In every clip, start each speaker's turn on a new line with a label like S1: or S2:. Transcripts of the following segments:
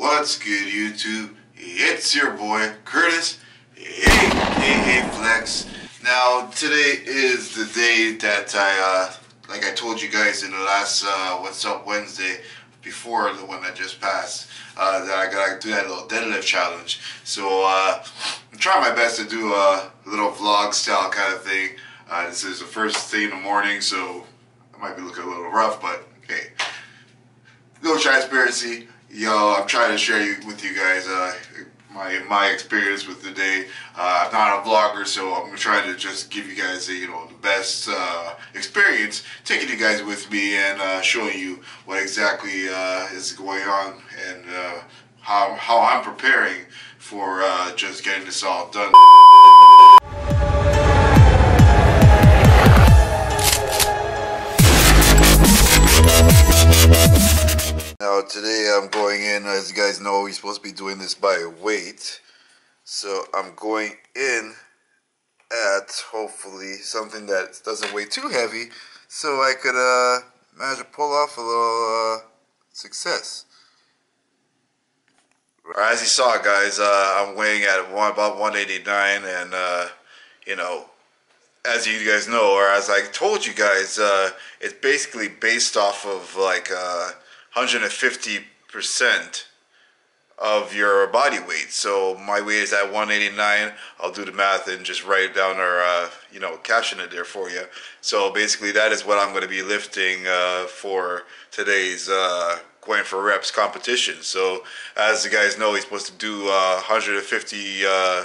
S1: What's good, YouTube? It's your boy, Curtis, aka Flex. Now, today is the day that I, uh, like I told you guys in the last uh, What's Up Wednesday, before the one that just passed, uh, that I gotta do that little deadlift challenge. So, uh, I'm trying my best to do a little vlog style kind of thing. Uh, this is the first thing in the morning, so I might be looking a little rough, but hey, no transparency. Yo, I'm trying to share you, with you guys uh, my my experience with the day. Uh, I'm not a vlogger, so I'm trying to just give you guys you know the best uh, experience, taking you guys with me and uh, showing you what exactly uh, is going on and uh, how how I'm preparing for just getting this all done. Now today I'm going in, as you guys know, we're supposed to be doing this by weight. So I'm going in at hopefully something that doesn't weigh too heavy so I could uh, manage to pull off a little uh, success. As you saw guys, uh, I'm weighing at one, about 189 and uh, you know, as you guys know, or as I told you guys, uh, it's basically based off of like uh, 150% of your body weight. So my weight is at 189. I'll do the math and just write it down or, uh, you know, caption it there for you. So basically that is what I'm going to be lifting uh, for today's uh, going for reps competition. So as you guys know, he's supposed to do 150 uh,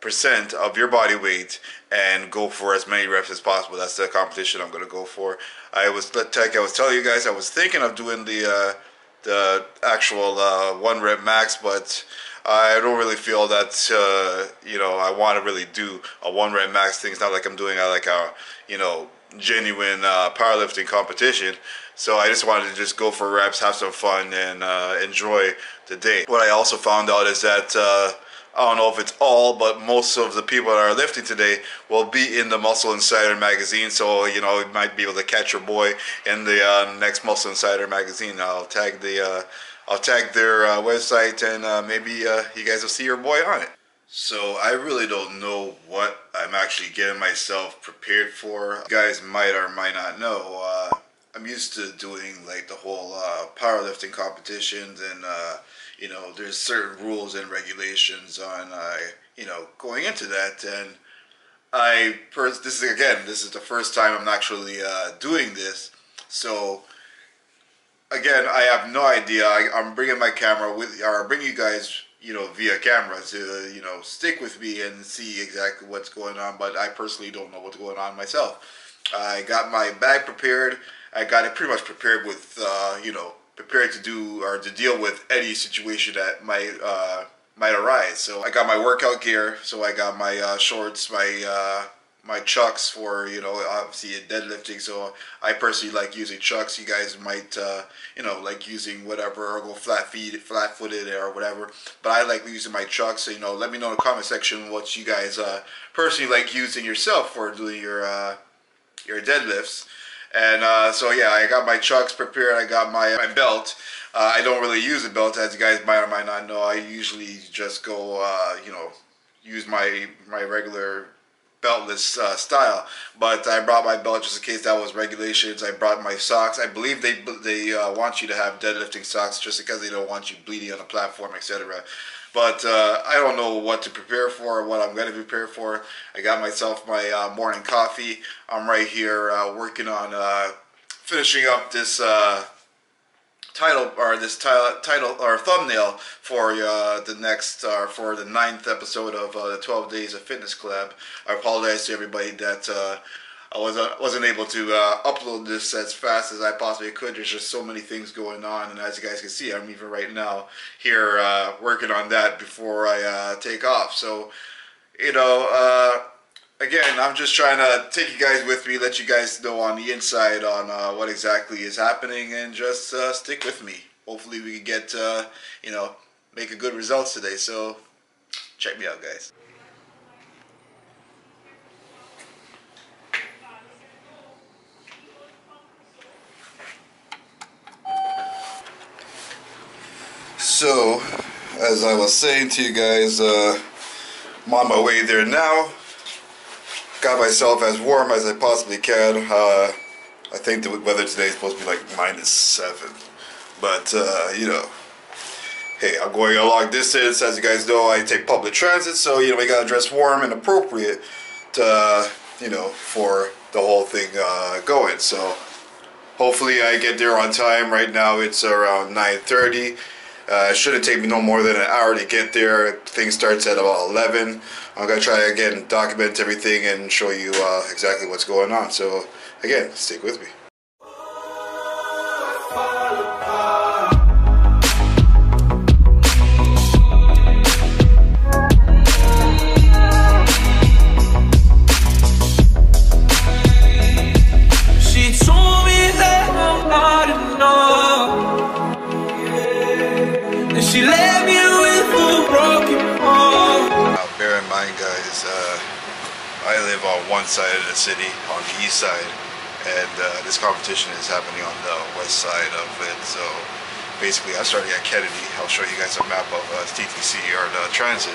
S1: percent of your body weight and go for as many reps as possible. That's the competition I'm going to go for. I was like I was telling you guys, I was thinking of doing the uh, the actual uh, one rep max, but I don't really feel that uh, you know I want to really do a one rep max thing. It's not like I'm doing a, like a you know genuine uh, powerlifting competition. So I just wanted to just go for reps, have some fun, and uh, enjoy the day. What I also found out is that uh, I don't know if it's all, but most of the people that are lifting today will be in the Muscle Insider magazine. So, you know, you might be able to catch your boy in the uh, next Muscle Insider magazine. I'll tag the, uh, I'll tag their uh, website and uh, maybe uh, you guys will see your boy on it. So I really don't know what I'm actually getting myself prepared for. You guys might or might not know. Uh, I'm used to doing like the whole powerlifting competitions and you know, there's certain rules and regulations on, uh, you know, going into that. And I, this is again, this is the first time I'm actually uh, doing this. So, again, I have no idea. I, am bringing my camera with, or bring you guys, you know, via camera to, you know, stick with me and see exactly what's going on. But I personally don't know what's going on myself. I got my bag prepared. I got it pretty much prepared with, uh, you know, prepared to do or to deal with any situation that might uh, might arise. So I got my workout gear. So I got my uh, shorts, my uh, my chucks for you know obviously deadlifting. So I personally like using chucks. You guys might uh, you know like using whatever or go flat feet, flat footed or whatever. But I like using my chucks. So you know let me know in the comment section what you guys uh, personally like using yourself for doing your uh, your deadlifts. And uh, so yeah, I got my chucks prepared. I got my, my belt. Uh, I don't really use a belt, as you guys might or might not know. I usually just go, uh, you know, use my my regular beltless uh, style. But I brought my belt just in case that was regulations. I brought my socks. I believe they they uh, want you to have deadlifting socks just because they don't want you bleeding on the platform, etc. But uh, I don't know what to prepare for, what I'm going to prepare for. I got myself my uh, morning coffee. I'm right here uh, working on uh, finishing up this uh, title or this title or thumbnail for uh, the next uh, for the ninth episode of uh, the 12 Days of Fitness Club. I apologize to everybody that uh, I wasn't wasn't able to uh, upload this as fast as I possibly could. There's just so many things going on, and as you guys can see, I'm even right now here uh, working on that before I uh, take off. So, you know, uh, again, I'm just trying to take you guys with me, let you guys know on the inside on uh, what exactly is happening, and just uh, stick with me. Hopefully, we can get you know make a good results today. So, check me out, guys. So, as I was saying to you guys, uh, I'm on my way there now. Got myself as warm as I possibly can. Uh, I think the weather today is supposed to be like minus seven. But, uh, you know, hey, I'm going a long distance. As you guys know, I take public transit, so, you know, we gotta dress warm and appropriate to, you know, for the whole thing uh, going. So, hopefully I get there on time. Right now it's around 9.30. Uh, it shouldn't take me no more than an hour to get there. Thing starts at about 11. I'm gonna try again, document everything and show you uh, exactly what's going on. So again, stick with me.
S2: She left me with a broken heart.
S1: Now, bear in mind, guys, uh, I live on one side of the city, on the east side, and uh, this competition is happening on the west side of it. So basically, I'm starting at Kennedy. I'll show you guys a map of uh, TTC or the transit.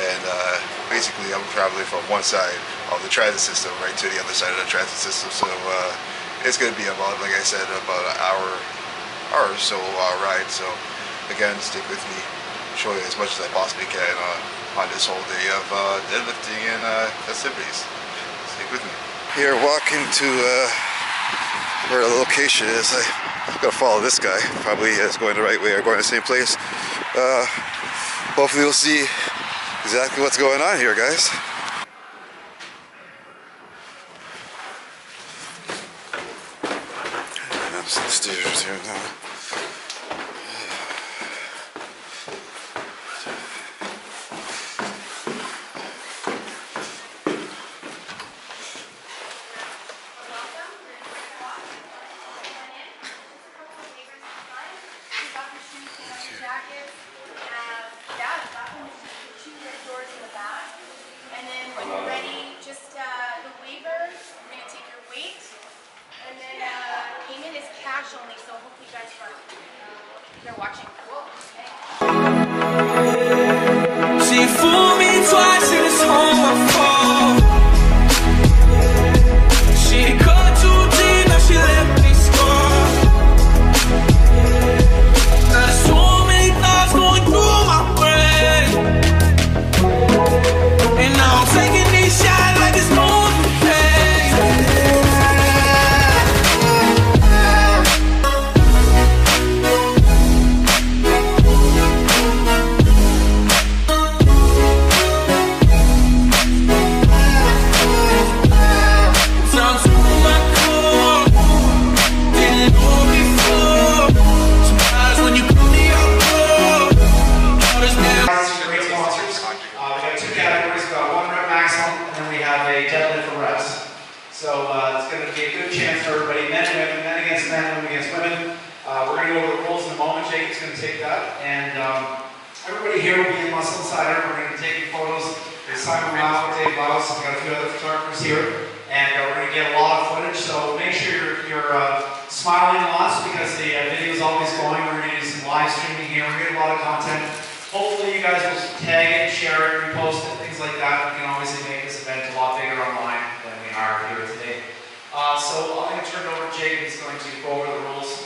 S1: And uh, basically, I'm traveling from one side of the transit system right to the other side of the transit system. So uh, it's going to be about, like I said, about an hour, hour or so uh, ride. So again, stick with me show you as much as I possibly can uh, on this whole day of uh, deadlifting and uh, festivities. Stick with me. Here, walking to uh, where the location is. I gotta follow this guy. Probably is going the right way or going the same place. Uh, hopefully, we'll see exactly what's going on here, guys. Up some stairs here now.
S3: And then when you're ready, just uh, the waivers, we're gonna take your weight. And then uh, payment is cash only, so hopefully you guys are, they're watching.
S2: She fooled me twice
S4: Simon Lau, Dave Laus, we got a few other photographers here, and uh, we're gonna get a lot of footage, so make sure you're, you're, uh, smiling lots, because the uh, is always going, we're gonna do some live streaming here, we're gonna get a lot of content. Hopefully you guys will tag it, share it, repost it, things like that. We can obviously make this event a lot bigger online than we are here today. Uh, so I'm going to turn it over to Jake, he's going to go over the rules.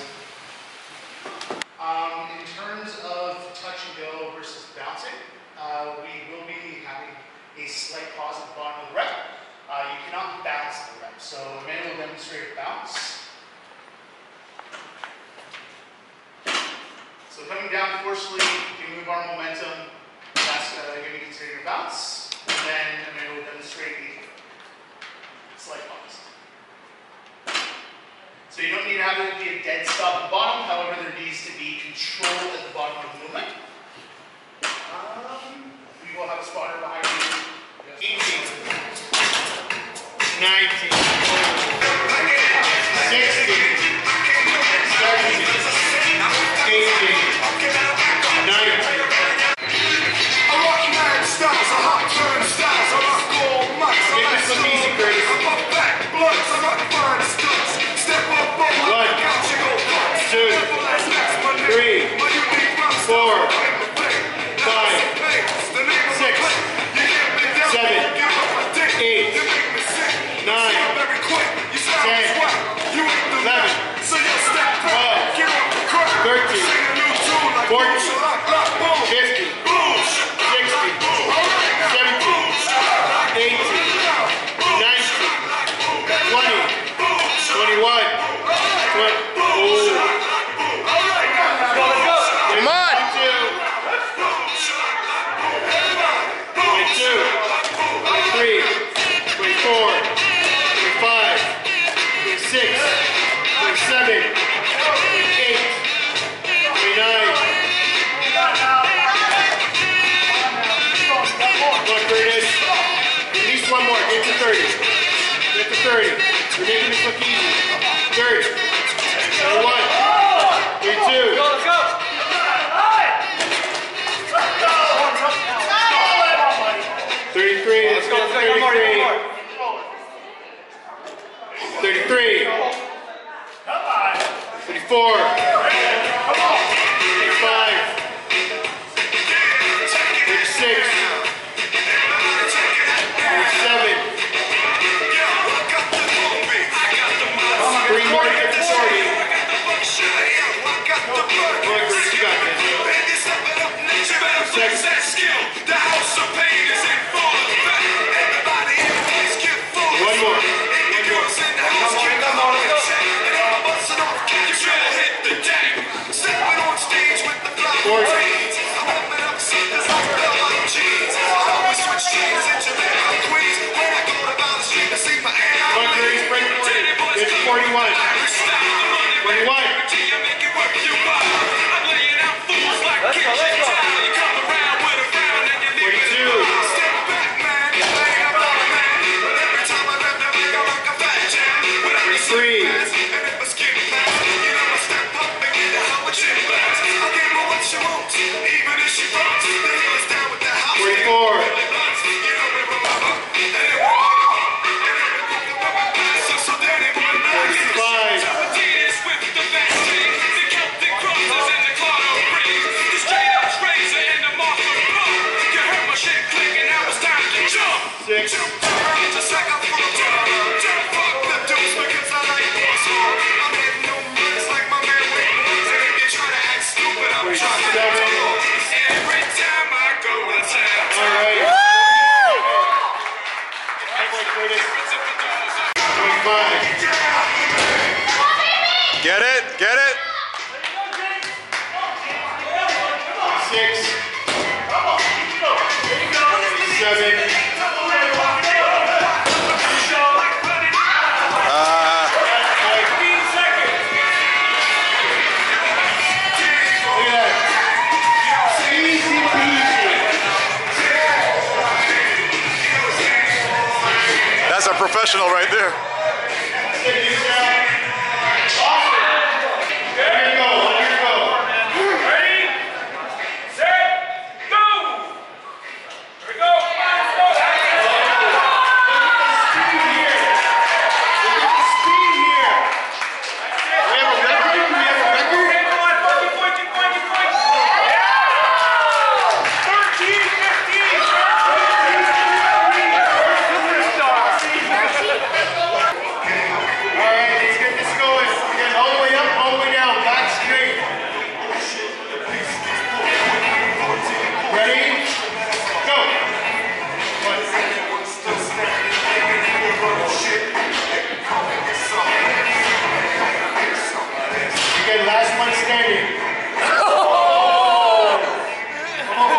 S5: Professional right there.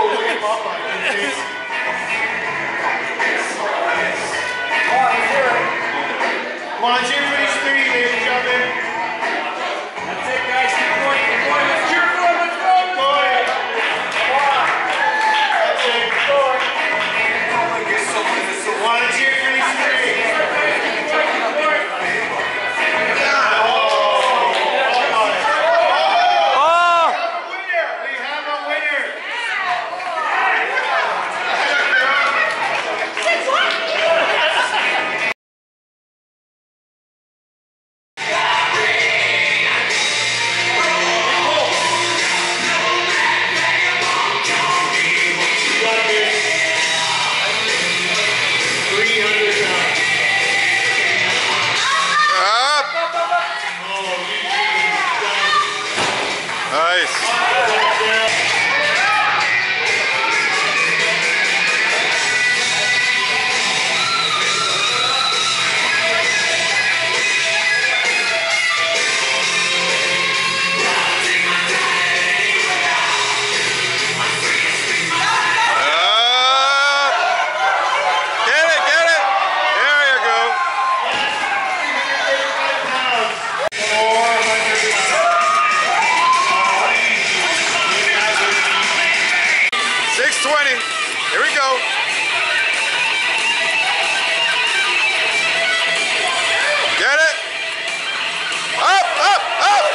S6: Come on, Jimmy.
S7: 20. Here we
S3: go. Get it? Up, up, up!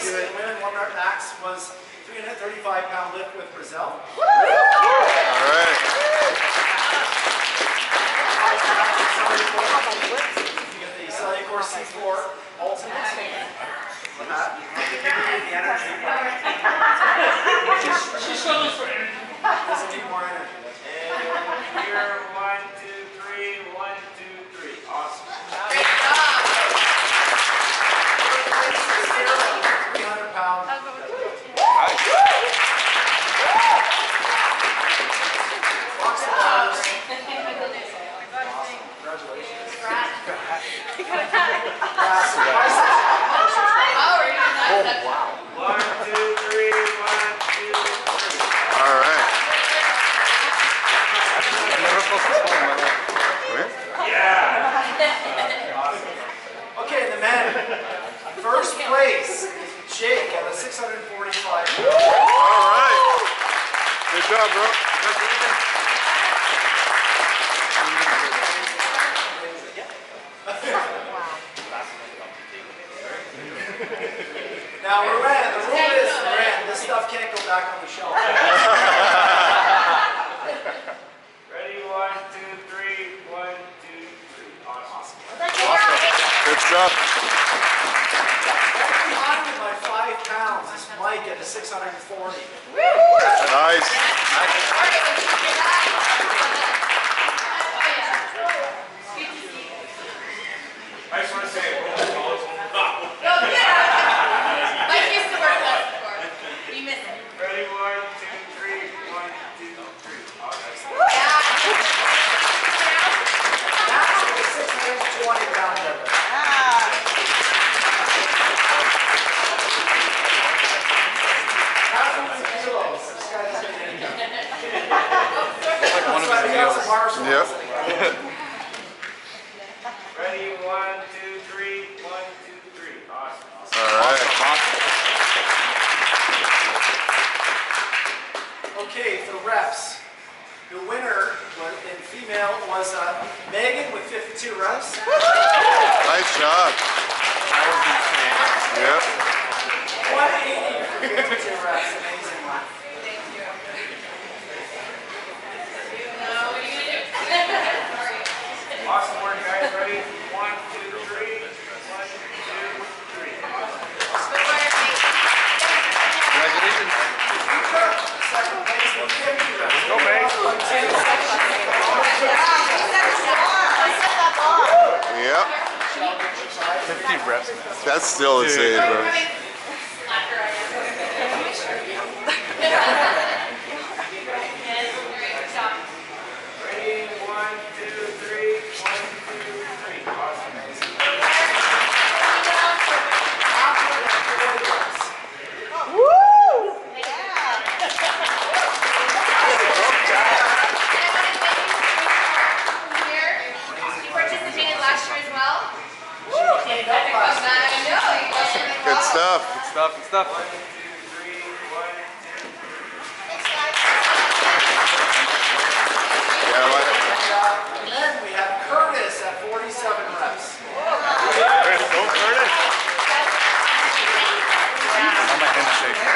S4: place in women one rep max was 335 pound lift with Brazil.
S3: All right.
S4: You get the Cellucor C4 Ultimate. The.
S1: job,
S3: bro.
S4: now, Moran, the rule is, Moran, this stuff can't go back on the shelf.
S8: Ready, one, two, three, one, two, three. Awesome. awesome.
S3: Good job.
S4: I'm stuff my five pounds, this mic at a 640. Woo!
S3: Nice. that's still insane, bro.
S1: Stuff.
S9: Good stuff, good stuff.
S8: One, two, three, one, two.
S1: Yeah, what?
S4: And then we have Curtis at 47 reps.
S9: Curtis, go Curtis. Now my hands are shaking.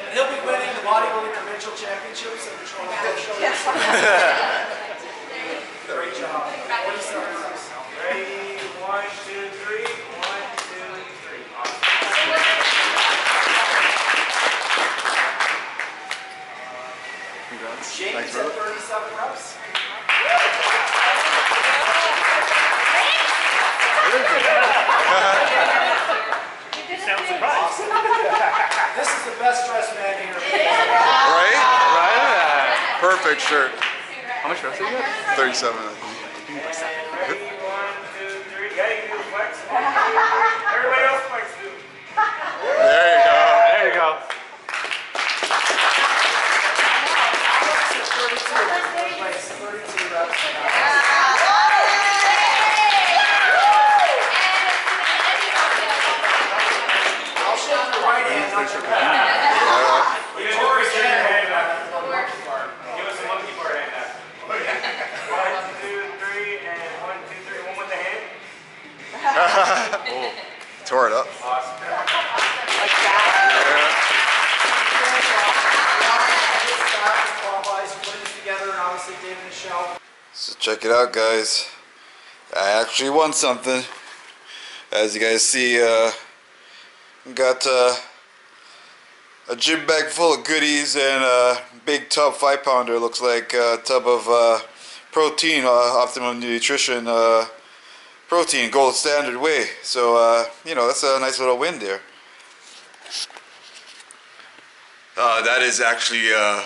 S4: And he'll be winning the bodybuilding provincial championships at the Toronto Pro Show. Great job. 47 reps.
S8: Ready? One, two, three. One, two, three. Awesome.
S9: Congrats.
S4: James
S9: Thanks,
S4: at
S9: brother.
S4: 37 reps.
S8: Surprised.
S4: This is the best dressed man here.
S1: Right?
S9: Right?
S1: Perfect shirt.
S9: How much reps did you get?
S1: 37.
S8: Ready? One, two, three. Yeah, you can do flex. Everybody else flex too.
S1: There you go.
S9: There you go.
S4: Place 32 reps. I'll show you the right hand, not your left.
S8: You guys don't raise your hand back. Give us a monkey bar hand back. One, two, three, and one, two, three. One with the hand.
S1: Tore it up.
S8: Awesome.
S4: Popeyes, putting it together, and obviously David and Michelle.
S1: So check it out, guys. I actually won something. As you guys see, uh, got uh, a gym bag full of goodies and a big tub, five pounder. Looks like a tub of uh, protein, uh, Optimum Nutrition uh, protein, gold standard whey. So uh, you know that's a nice little win there. Uh, that is actually uh,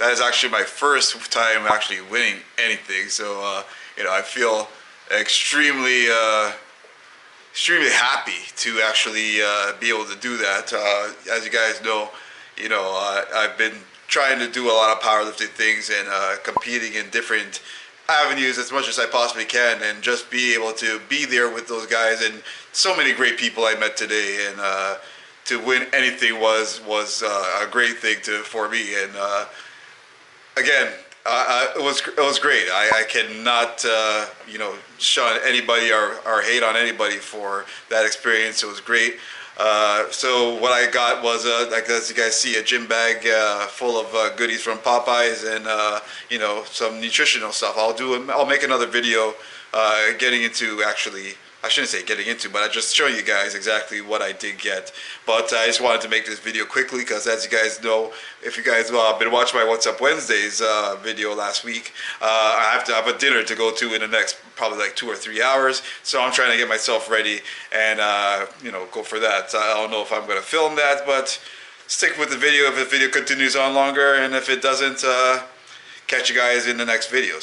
S1: that is actually my first time actually winning anything. So uh, you know I feel extremely uh, extremely happy to actually uh, be able to do that. Uh, as you guys know, you know uh, I've been trying to do a lot of powerlifting things and uh, competing in different avenues as much as I possibly can, and just be able to be there with those guys and so many great people I met today and. To win anything was was a great thing to for me and again uh, it was it was great. I, I cannot uh, you know shun anybody or, or hate on anybody for that experience. It was great. Uh, so what I got was uh, like as you guys see a gym bag uh, full of uh, goodies from Popeyes and you know some nutritional stuff. I'll do I'll make another video getting into actually I shouldn't say getting into, but I just show you guys exactly what I did get. But I just wanted to make this video quickly because, as you guys know, if you guys uh, been watching my What's Up Wednesdays uh, video last week, uh, I have to have a dinner to go to in the next probably like two or three hours. So I'm trying to get myself ready and uh, you know go for that. I don't know if I'm going to film that, but stick with the video if the video continues on longer, and if it doesn't, uh, catch you guys in the next videos.